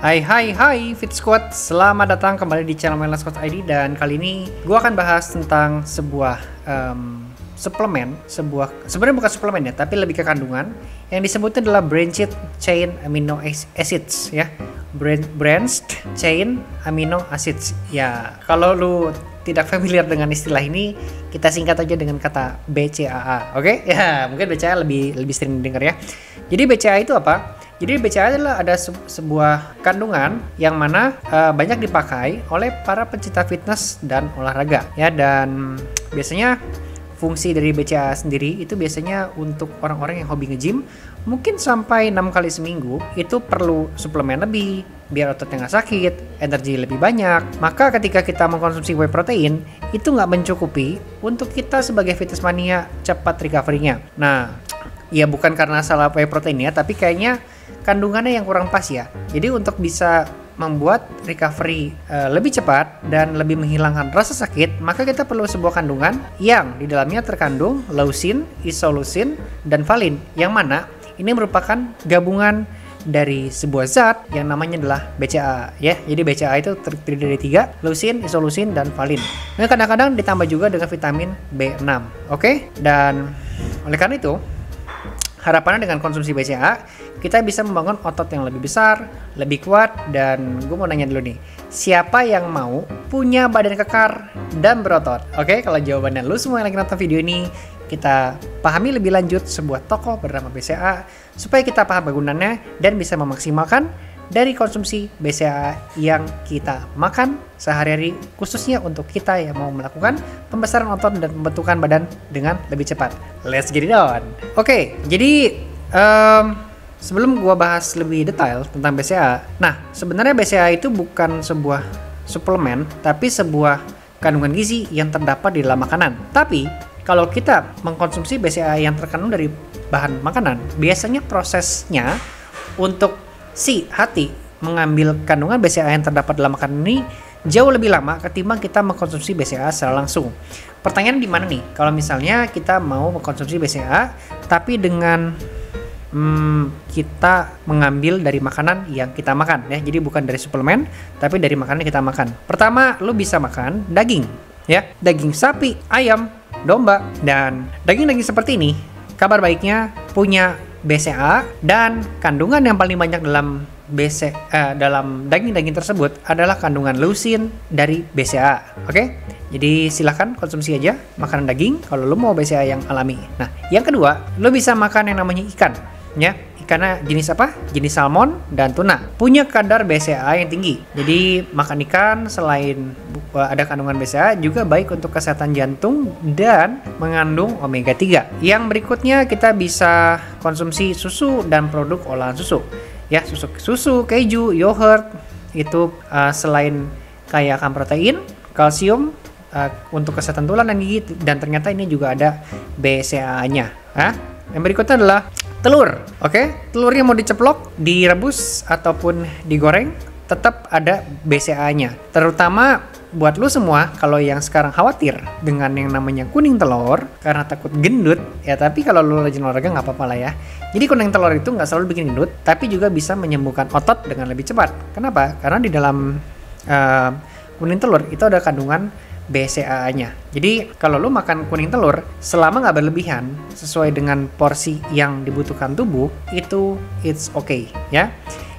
Hai hai hai Fit Squad, selamat datang kembali di channel Mindless Coach ID dan kali ini gue akan bahas tentang sebuah um, suplemen, sebuah sebenarnya bukan suplemen ya, tapi lebih ke kandungan yang disebutnya adalah branched chain amino acids ya. branched chain amino acids. Ya, kalau lu tidak familiar dengan istilah ini, kita singkat aja dengan kata BCAA. Oke? Okay? Ya, mungkin BCAA lebih lebih sering dengar ya. Jadi BCAA itu apa? Jadi BCA adalah ada se sebuah kandungan yang mana uh, banyak dipakai oleh para pecinta fitness dan olahraga ya dan biasanya fungsi dari BCA sendiri itu biasanya untuk orang-orang yang hobi nge-gym mungkin sampai enam kali seminggu itu perlu suplemen lebih biar ototnya nggak sakit, energi lebih banyak. Maka ketika kita mengkonsumsi whey protein itu nggak mencukupi untuk kita sebagai fitness mania cepat recovery-nya. Nah, ya bukan karena salah whey protein ya, tapi kayaknya kandungannya yang kurang pas ya. Jadi untuk bisa membuat recovery uh, lebih cepat dan lebih menghilangkan rasa sakit, maka kita perlu sebuah kandungan yang di dalamnya terkandung leucin, isoleucin, dan valin. Yang mana ini merupakan gabungan dari sebuah zat yang namanya adalah BCA ya. Jadi BCA itu terdiri dari tiga, leucin, isoleucin, dan valin. Nah kadang-kadang ditambah juga dengan vitamin B6. Oke? Okay? Dan oleh karena itu harapannya dengan konsumsi BCA kita bisa membangun otot yang lebih besar, lebih kuat dan gue mau nanya dulu nih, siapa yang mau punya badan kekar dan berotot? Oke, kalau jawabannya lu semua yang lagi nonton video ini, kita pahami lebih lanjut sebuah tokoh bernama BCA supaya kita paham kegunaannya dan bisa memaksimalkan dari konsumsi BCA yang kita makan sehari-hari khususnya untuk kita yang mau melakukan pembesaran otot dan pembentukan badan dengan lebih cepat. Let's get it on. Oke, okay, jadi um, sebelum gua bahas lebih detail tentang BCA, nah sebenarnya BCA itu bukan sebuah suplemen tapi sebuah kandungan gizi yang terdapat di dalam makanan. Tapi kalau kita mengkonsumsi BCA yang terkandung dari bahan makanan, biasanya prosesnya untuk si hati mengambil kandungan BCA yang terdapat dalam makanan ini jauh lebih lama ketimbang kita mengkonsumsi BCA secara langsung. Pertanyaan di mana nih? Kalau misalnya kita mau mengkonsumsi BCA tapi dengan hmm, kita mengambil dari makanan yang kita makan ya. Jadi bukan dari suplemen tapi dari makanan yang kita makan. Pertama, lu bisa makan daging ya. Daging sapi, ayam, domba dan daging-daging seperti ini kabar baiknya punya BCA dan kandungan yang paling banyak dalam BC eh, dalam daging-daging tersebut adalah kandungan leucin dari BCA. Oke? Okay? Jadi silahkan konsumsi aja makanan daging kalau lo mau BCA yang alami. Nah, yang kedua, lo bisa makan yang namanya ikan, ya. Ikannya jenis apa? Jenis salmon dan tuna. Punya kadar BCA yang tinggi. Jadi makan ikan selain eh, ada kandungan BCA juga baik untuk kesehatan jantung dan mengandung omega 3. Yang berikutnya kita bisa konsumsi susu dan produk olahan susu. Ya, susu susu, keju, yogurt itu uh, selain kaya akan protein, kalsium, uh, untuk kesehatan tulang dan gigi dan ternyata ini juga ada BCA-nya. Yang berikutnya adalah telur. Oke, okay? telurnya mau diceplok, direbus ataupun digoreng, tetap ada BCA-nya. Terutama buat lu semua kalau yang sekarang khawatir dengan yang namanya kuning telur karena takut gendut ya tapi kalau lu rajin olahraga nggak apa-apa lah ya jadi kuning telur itu nggak selalu bikin gendut tapi juga bisa menyembuhkan otot dengan lebih cepat kenapa karena di dalam uh, kuning telur itu ada kandungan BCAA-nya. Jadi kalau lo makan kuning telur selama nggak berlebihan sesuai dengan porsi yang dibutuhkan tubuh itu it's okay ya.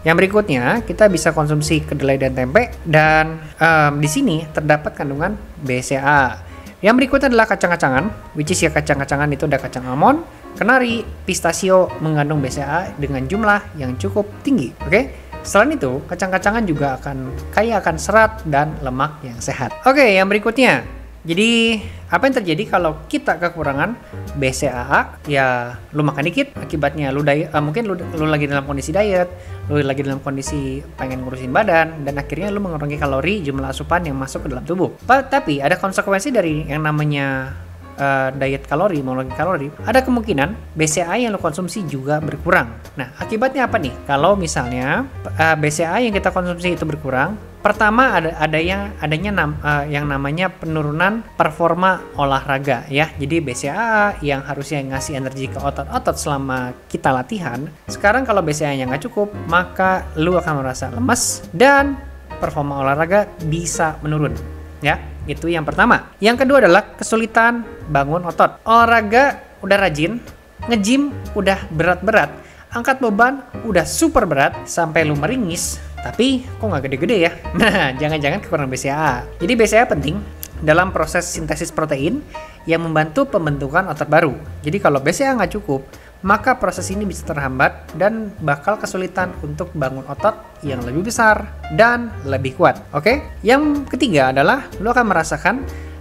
Yang berikutnya kita bisa konsumsi kedelai dan tempe dan um, di sini terdapat kandungan BCA. Yang berikutnya adalah kacang-kacangan, which is ya kacang-kacangan itu ada kacang almond, kenari, pistachio mengandung BCA dengan jumlah yang cukup tinggi. Oke? Okay? Selain itu, kacang-kacangan juga akan kaya akan serat dan lemak yang sehat. Oke, yang berikutnya. Jadi, apa yang terjadi kalau kita kekurangan BCAA? Ya, lu makan dikit, akibatnya lu uh, mungkin lu, lu lagi dalam kondisi diet, lu lagi dalam kondisi pengen ngurusin badan, dan akhirnya lu mengurangi kalori jumlah asupan yang masuk ke dalam tubuh. Tapi ada konsekuensi dari yang namanya uh, diet kalori, mengurangi kalori, ada kemungkinan BCA yang lo konsumsi juga berkurang. Nah, akibatnya apa nih? Kalau misalnya uh, BCA yang kita konsumsi itu berkurang, pertama ada ada yang adanya nam, uh, yang namanya penurunan performa olahraga ya. Jadi BCA yang harusnya ngasih energi ke otot-otot selama kita latihan, sekarang kalau BCA-nya nggak cukup, maka lu akan merasa lemas dan performa olahraga bisa menurun ya itu yang pertama. Yang kedua adalah kesulitan bangun otot. Olahraga udah rajin ngejim udah berat-berat angkat beban udah super berat sampai lu meringis tapi kok nggak gede-gede ya? Nah jangan-jangan kekurangan BCAA jadi BCAA penting dalam proses sintesis protein yang membantu pembentukan otot baru. Jadi kalau BCAA nggak cukup maka proses ini bisa terhambat dan bakal kesulitan untuk bangun otot yang lebih besar dan lebih kuat. Oke, yang ketiga adalah lo akan merasakan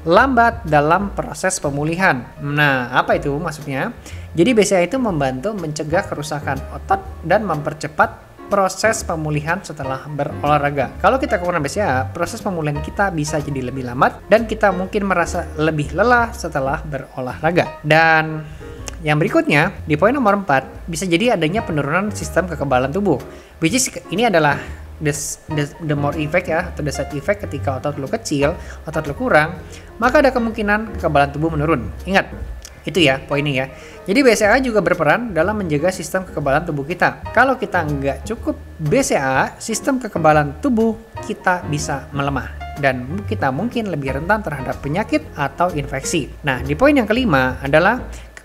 lambat dalam proses pemulihan. Nah, apa itu maksudnya? Jadi BCA itu membantu mencegah kerusakan otot dan mempercepat proses pemulihan setelah berolahraga. Kalau kita kekurangan BCA, proses pemulihan kita bisa jadi lebih lambat dan kita mungkin merasa lebih lelah setelah berolahraga. Dan yang berikutnya, di poin nomor 4, bisa jadi adanya penurunan sistem kekebalan tubuh. Which is, ini adalah the, the, the more effect ya, atau the side effect ketika otot lu kecil, otot lu kurang, maka ada kemungkinan kekebalan tubuh menurun. Ingat, itu ya poinnya ya. Jadi BCA juga berperan dalam menjaga sistem kekebalan tubuh kita. Kalau kita nggak cukup BCA, sistem kekebalan tubuh kita bisa melemah dan kita mungkin lebih rentan terhadap penyakit atau infeksi. Nah, di poin yang kelima adalah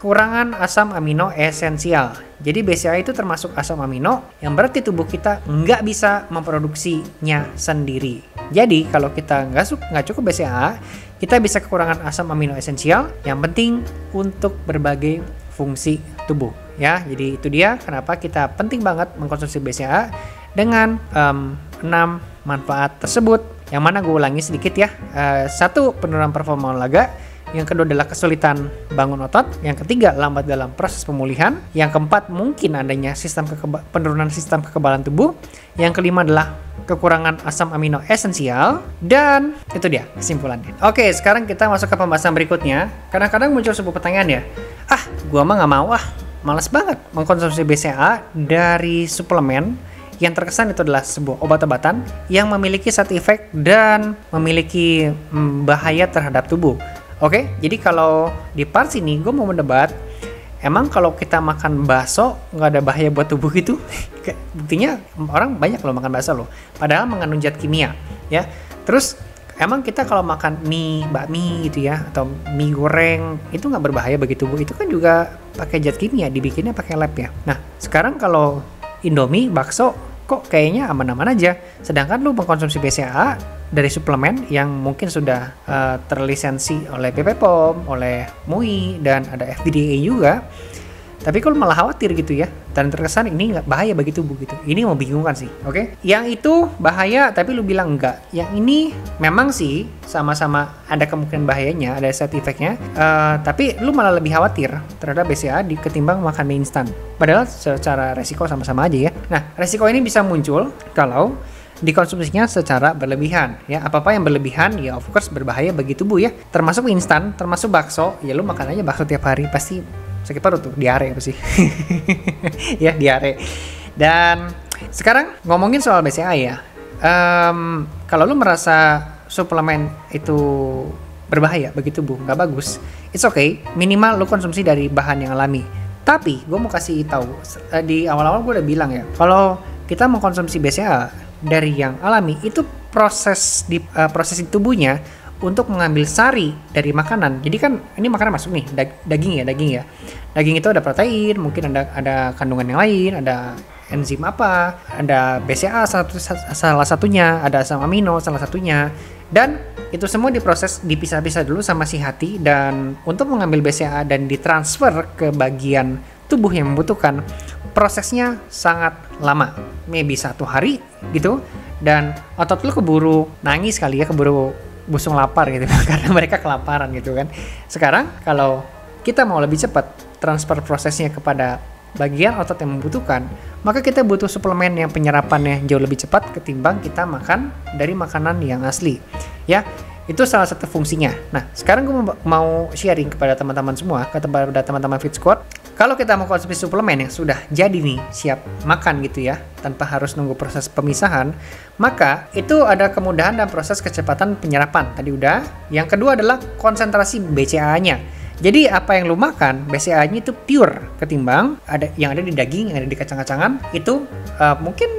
kekurangan asam amino esensial. Jadi BCA itu termasuk asam amino yang berarti tubuh kita nggak bisa memproduksinya sendiri. Jadi kalau kita nggak cukup BCA, kita bisa kekurangan asam amino esensial yang penting untuk berbagai fungsi tubuh. Ya, jadi itu dia kenapa kita penting banget mengkonsumsi BCA dengan um, 6 manfaat tersebut. Yang mana gue ulangi sedikit ya. Uh, satu penurunan performa olahraga yang kedua adalah kesulitan bangun otot, yang ketiga lambat dalam proses pemulihan, yang keempat mungkin adanya sistem penurunan sistem kekebalan tubuh, yang kelima adalah kekurangan asam amino esensial. Dan itu dia kesimpulannya. Oke, sekarang kita masuk ke pembahasan berikutnya. Kadang-kadang muncul sebuah pertanyaan ya, ah, gua mah nggak mau ah, males banget mengkonsumsi BCA dari suplemen. Yang terkesan itu adalah sebuah obat-obatan yang memiliki side effect dan memiliki mm, bahaya terhadap tubuh. Oke, jadi kalau di part sini gue mau mendebat, emang kalau kita makan bakso nggak ada bahaya buat tubuh gitu? Buktinya orang banyak loh makan bakso loh, padahal mengandung zat kimia, ya. Terus emang kita kalau makan mie, bakmi gitu ya, atau mie goreng itu nggak berbahaya bagi tubuh? Itu kan juga pakai zat kimia, dibikinnya pakai lab ya. Nah, sekarang kalau Indomie, bakso, kok kayaknya aman-aman aja. Sedangkan lu mengkonsumsi BCAA dari suplemen yang mungkin sudah uh, terlisensi oleh BP POM, oleh MUI dan ada FDA juga. Tapi kalau malah khawatir gitu ya, dan terkesan ini nggak bahaya bagi tubuh gitu. Ini membingungkan sih, oke? Okay? Yang itu bahaya, tapi lu bilang enggak. Yang ini memang sih sama-sama ada kemungkinan bahayanya, ada side effectnya. Uh, tapi lu malah lebih khawatir terhadap BCA di ketimbang makan mie instan. Padahal secara resiko sama-sama aja ya. Nah, resiko ini bisa muncul kalau dikonsumsinya secara berlebihan ya apa apa yang berlebihan ya of course berbahaya bagi tubuh ya termasuk instan termasuk bakso ya lu makan aja bakso tiap hari pasti sakit perut tuh diare apa sih. Ya diare. Dan sekarang ngomongin soal BCA ya. Um, kalau lu merasa suplemen itu berbahaya bagi tubuh nggak bagus it's okay. Minimal lu konsumsi dari bahan yang alami. Tapi gue mau kasih tahu eh, di awal-awal gue udah bilang ya kalau kita mengkonsumsi BCA dari yang alami itu proses di uh, proses di tubuhnya untuk mengambil sari dari makanan. Jadi kan ini makanan masuk nih dag daging ya daging ya. Daging itu ada protein, mungkin ada ada kandungan yang lain, ada enzim apa, ada BCA salah satunya, ada asam amino salah satunya, dan itu semua diproses dipisah-pisah dulu sama si hati dan untuk mengambil BCA dan ditransfer ke bagian tubuh yang membutuhkan prosesnya sangat lama maybe satu hari gitu dan otot lu keburu nangis kali ya keburu busung lapar gitu karena mereka kelaparan gitu kan sekarang kalau kita mau lebih cepat transfer prosesnya kepada bagian otot yang membutuhkan, maka kita butuh suplemen yang penyerapannya jauh lebih cepat ketimbang kita makan dari makanan yang asli. Ya, Itu salah satu fungsinya. Nah, sekarang gue mau sharing kepada teman-teman semua, kepada teman-teman Fit Squad. Kalau kita mau konsumsi suplemen yang sudah jadi nih, siap makan gitu ya, tanpa harus nunggu proses pemisahan, maka itu ada kemudahan dan proses kecepatan penyerapan. Tadi udah. Yang kedua adalah konsentrasi BCA-nya. Jadi apa yang lu makan, BCA-nya itu pure ketimbang ada yang ada di daging, yang ada di kacang-kacangan, itu uh, mungkin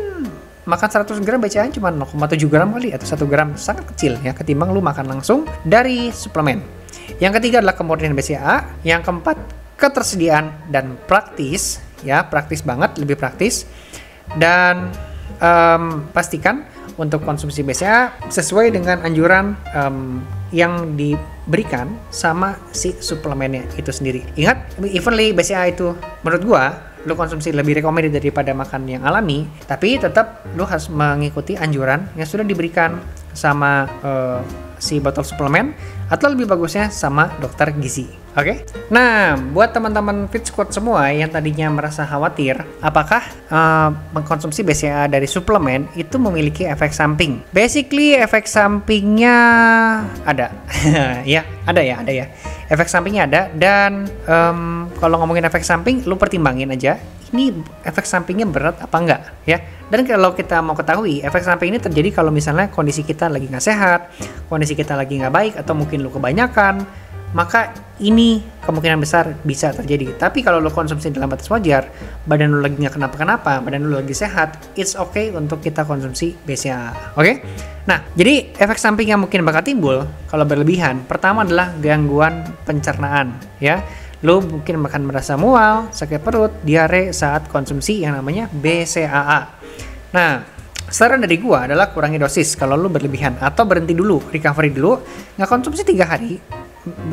makan 100 gram BCA cuma 0,7 gram kali atau 1 gram sangat kecil ya ketimbang lu makan langsung dari suplemen. Yang ketiga adalah kemurnian BCA, yang keempat ketersediaan dan praktis ya, praktis banget, lebih praktis. Dan um, pastikan untuk konsumsi BCA sesuai dengan anjuran um, yang diberikan sama si suplemennya itu sendiri. Ingat, evenly BCA itu menurut gua lu konsumsi lebih recommended daripada makan yang alami, tapi tetap lu harus mengikuti anjuran yang sudah diberikan sama uh, si botol suplemen atau lebih bagusnya sama dokter gizi. Oke? Okay? Nah, buat teman-teman Fit Squad semua yang tadinya merasa khawatir, apakah uh, mengkonsumsi BCA dari suplemen itu memiliki efek samping? Basically, efek sampingnya ada. ya, ada ya, ada ya. Efek sampingnya ada dan um, kalau ngomongin efek samping, lu pertimbangin aja ini efek sampingnya berat apa enggak ya dan kalau kita mau ketahui efek samping ini terjadi kalau misalnya kondisi kita lagi nggak sehat kondisi kita lagi nggak baik atau mungkin lu kebanyakan maka ini kemungkinan besar bisa terjadi. Tapi kalau lo konsumsi dalam batas wajar, badan lo lagi nggak kenapa-kenapa, badan lo lagi sehat, it's okay untuk kita konsumsi BCA. Oke? Okay? Nah, jadi efek samping yang mungkin bakal timbul kalau berlebihan, pertama adalah gangguan pencernaan, ya Lo mungkin makan merasa mual, sakit perut, diare saat konsumsi yang namanya BCAA. Nah, saran dari gua adalah kurangi dosis kalau lo berlebihan atau berhenti dulu, recovery dulu, nggak konsumsi tiga hari,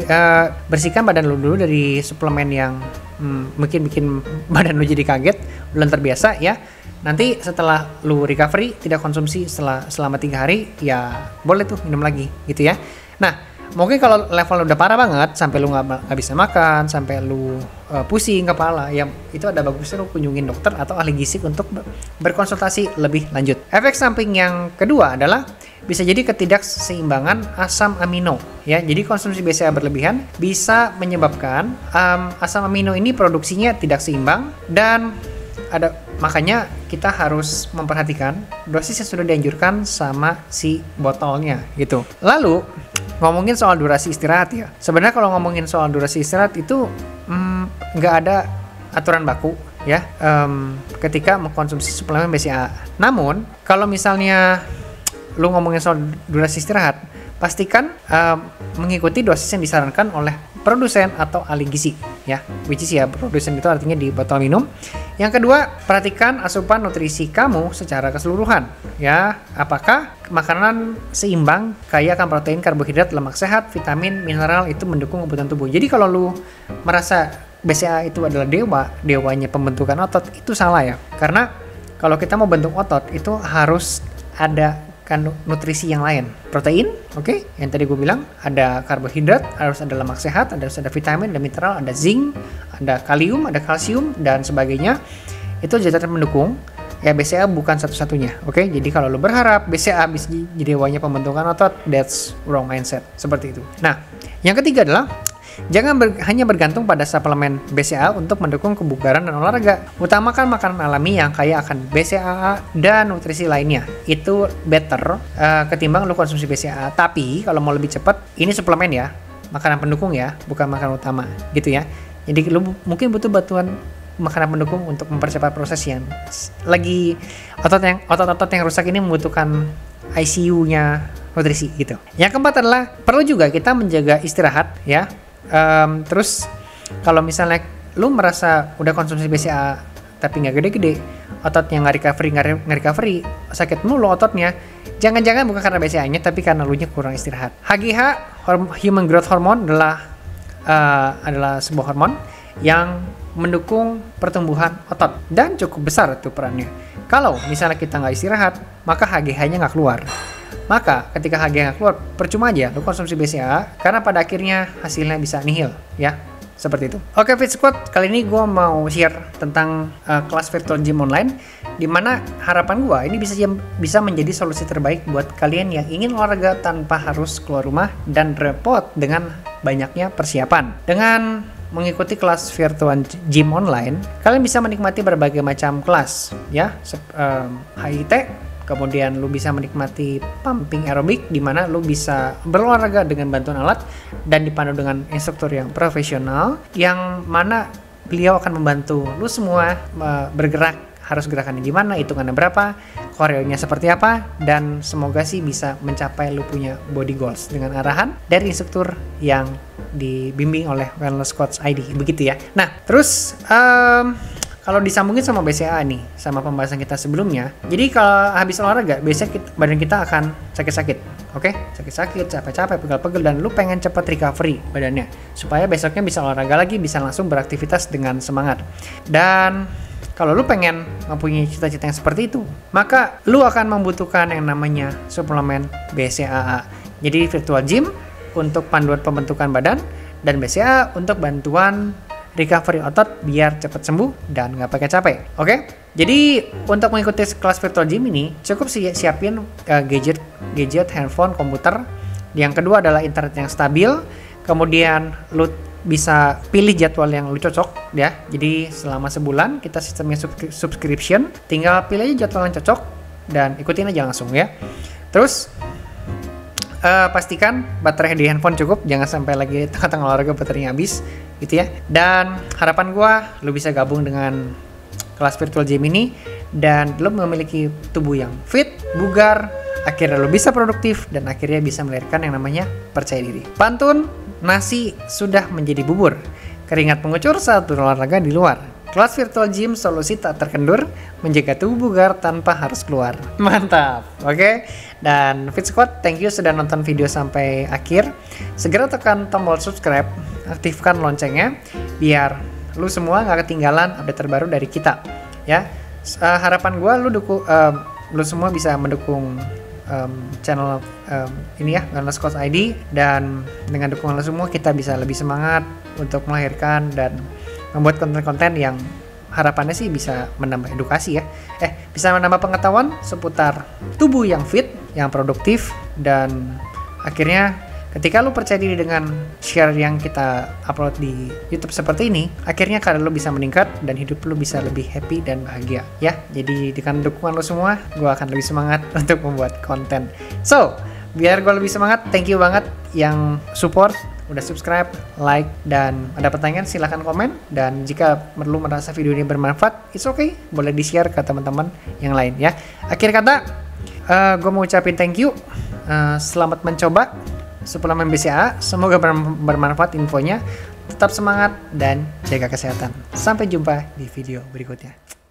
uh, bersihkan badan lo dulu dari suplemen yang hmm, mungkin bikin badan lo jadi kaget, belum terbiasa ya. Nanti setelah lu recovery tidak konsumsi setelah selama tiga hari, ya boleh tuh minum lagi gitu ya. Nah, mungkin kalau level udah parah banget sampai lu nggak bisa makan sampai lu uh, pusing kepala ya itu ada bagusnya lu kunjungin dokter atau ahli gizi untuk berkonsultasi lebih lanjut. Efek samping yang kedua adalah bisa jadi ketidakseimbangan asam amino ya. Jadi konsumsi BCA berlebihan bisa menyebabkan um, asam amino ini produksinya tidak seimbang dan ada makanya kita harus memperhatikan dosis yang sudah dianjurkan sama si botolnya gitu. Lalu ngomongin soal durasi istirahat ya. Sebenarnya kalau ngomongin soal durasi istirahat itu mm, nggak mm, ada aturan baku ya um, ketika mengkonsumsi suplemen BCA. Namun kalau misalnya lu ngomongin soal durasi istirahat, pastikan um, mengikuti dosis yang disarankan oleh produsen atau ahli gizi ya which is ya produsen itu artinya di botol minum. Yang kedua perhatikan asupan nutrisi kamu secara keseluruhan ya. Apakah makanan seimbang kaya akan protein karbohidrat lemak sehat vitamin mineral itu mendukung kebutuhan tubuh. Jadi kalau lu merasa BCA itu adalah dewa dewanya pembentukan otot itu salah ya. Karena kalau kita mau bentuk otot itu harus ada nutrisi yang lain. Protein, oke, okay? yang tadi gue bilang ada karbohidrat, harus ada lemak sehat, harus ada vitamin, ada mineral, ada zinc, ada kalium, ada kalsium dan sebagainya. Itu jadi mendukung. Ya BCA bukan satu-satunya, oke? Okay? Jadi kalau lo berharap BCA bisa jadi wanya pembentukan otot, that's wrong mindset. Seperti itu. Nah, yang ketiga adalah Jangan ber, hanya bergantung pada suplemen BCA untuk mendukung kebugaran dan olahraga. Utamakan makanan alami yang kaya akan BCAA dan nutrisi lainnya. Itu better uh, ketimbang lu konsumsi BCAA. Tapi kalau mau lebih cepat, ini suplemen ya, makanan pendukung ya, bukan makanan utama, gitu ya. Jadi lu mungkin butuh bantuan makanan pendukung untuk mempercepat proses yang lagi otot yang otot-otot yang rusak ini membutuhkan ICU-nya nutrisi gitu. Yang keempat adalah perlu juga kita menjaga istirahat ya um, terus kalau misalnya lu merasa udah konsumsi BCA tapi nggak gede-gede ototnya nggak recovery nggak recovery sakit mulu ototnya jangan-jangan bukan karena BCA-nya tapi karena lu nya kurang istirahat. HGH Human Growth Hormone adalah uh, adalah sebuah hormon yang mendukung pertumbuhan otot dan cukup besar tuh perannya. Kalau misalnya kita nggak istirahat maka HGH-nya nggak keluar maka ketika harga yang keluar percuma aja lu konsumsi BCA karena pada akhirnya hasilnya bisa nihil ya seperti itu. Oke Fit Squad, kali ini gue mau share tentang uh, kelas virtual gym online di mana harapan gue ini bisa bisa menjadi solusi terbaik buat kalian yang ingin olahraga tanpa harus keluar rumah dan repot dengan banyaknya persiapan. Dengan mengikuti kelas virtual gym online, kalian bisa menikmati berbagai macam kelas ya, um, HIT, kemudian lu bisa menikmati pumping aerobik di mana lu bisa berolahraga dengan bantuan alat dan dipandu dengan instruktur yang profesional yang mana beliau akan membantu lu semua uh, bergerak harus gerakannya gimana, hitungannya berapa, koreonya seperti apa, dan semoga sih bisa mencapai lu punya body goals dengan arahan dari instruktur yang dibimbing oleh Wellness Coach ID, begitu ya. Nah, terus um, kalau disambungin sama BCA nih, sama pembahasan kita sebelumnya, jadi kalau habis olahraga, biasanya kita, badan kita akan sakit-sakit, oke? Okay? Sakit-sakit, capek-capek, pegel-pegel, dan lu pengen cepat recovery badannya, supaya besoknya bisa olahraga lagi, bisa langsung beraktivitas dengan semangat. Dan kalau lu pengen mempunyai cita-cita yang seperti itu, maka lu akan membutuhkan yang namanya suplemen BCAA. Jadi virtual gym untuk panduan pembentukan badan, dan BCA untuk bantuan recovery otot biar cepat sembuh dan nggak pakai capek. Oke? Okay? Jadi untuk mengikuti kelas virtual gym ini cukup si siapin uh, gadget, gadget, handphone, komputer. Yang kedua adalah internet yang stabil. Kemudian lu bisa pilih jadwal yang lu cocok ya. Jadi selama sebulan kita sistemnya subscription, tinggal pilih jadwal yang cocok dan ikutin aja langsung ya. Terus uh, pastikan baterai di handphone cukup. Jangan sampai lagi tengah-tengah olahraga baterainya habis gitu ya. Dan harapan gue lu bisa gabung dengan kelas virtual gym ini dan lu memiliki tubuh yang fit bugar akhirnya lu bisa produktif dan akhirnya bisa melahirkan yang namanya percaya diri. Pantun nasi sudah menjadi bubur. Keringat mengucur saat berolahraga di luar Kelas virtual gym solusi tak terkendur, menjaga tubuh bugar tanpa harus keluar. Mantap, oke? Okay? Dan Fit Squad, thank you sudah nonton video sampai akhir. Segera tekan tombol subscribe, aktifkan loncengnya, biar lu semua nggak ketinggalan update terbaru dari kita. Ya, uh, harapan gue lu dukung, uh, lu semua bisa mendukung um, channel um, ini ya Wellness Coach ID dan dengan dukungan lo semua kita bisa lebih semangat untuk melahirkan dan membuat konten-konten yang harapannya sih bisa menambah edukasi ya. Eh, bisa menambah pengetahuan seputar tubuh yang fit, yang produktif dan akhirnya ketika lu percaya diri dengan share yang kita upload di YouTube seperti ini, akhirnya kalian lu bisa meningkat dan hidup lu bisa lebih happy dan bahagia ya. Jadi dengan dukungan lu semua, gue akan lebih semangat untuk membuat konten. So, biar gue lebih semangat, thank you banget yang support udah subscribe, like, dan ada pertanyaan silahkan komen. Dan jika perlu merasa video ini bermanfaat, it's okay, boleh di-share ke teman-teman yang lain ya. Akhir kata, uh, eh, gue mau ucapin thank you, uh, selamat mencoba suplemen BCA, semoga bermanfaat infonya. Tetap semangat dan jaga kesehatan. Sampai jumpa di video berikutnya.